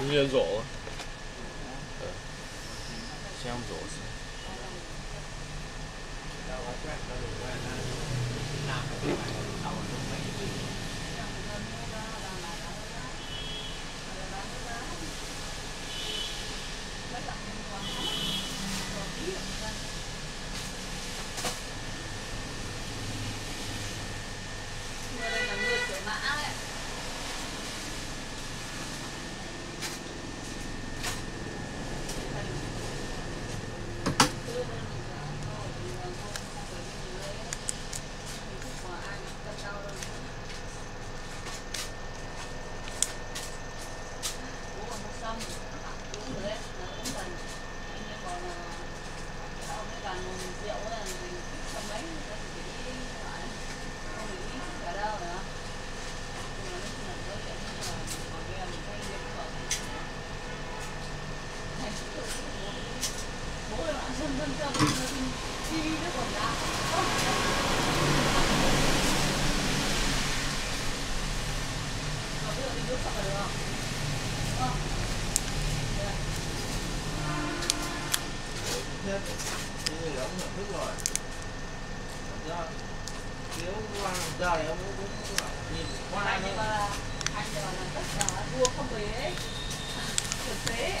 你们走了。先走是。嗯 anh thôi anh là tất cả vua không về ấy. Thực tế.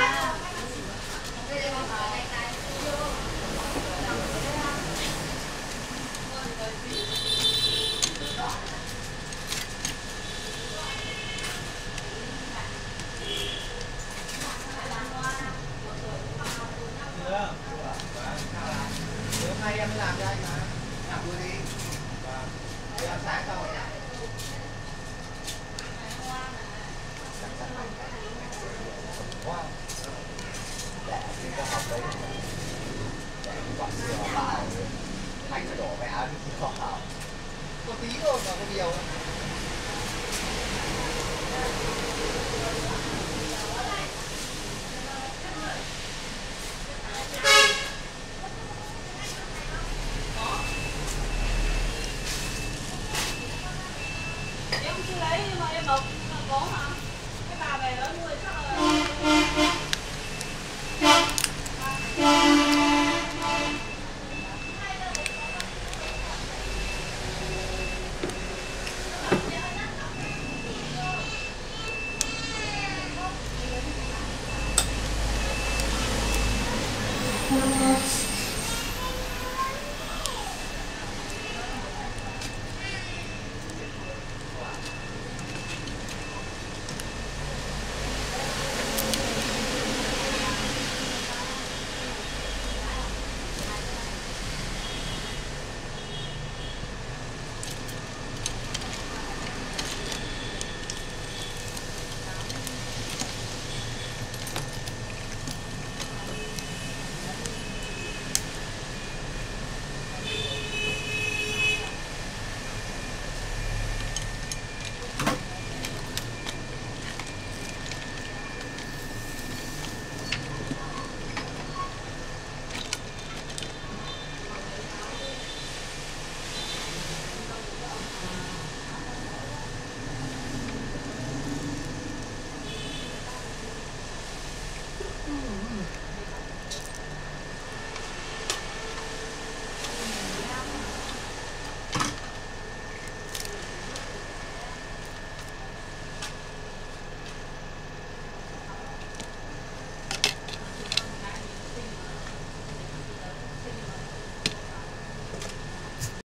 ยังไม่ลามได้นะลามดูดิลามซ้ายต่อว่าแต่ได้แยเปล่ายดิขอหก็ข่าตัวตีโดนกับคนเดียว em chưa lấy nhưng mà em bọc có mà cái bà về đó nuôi chắc là Cô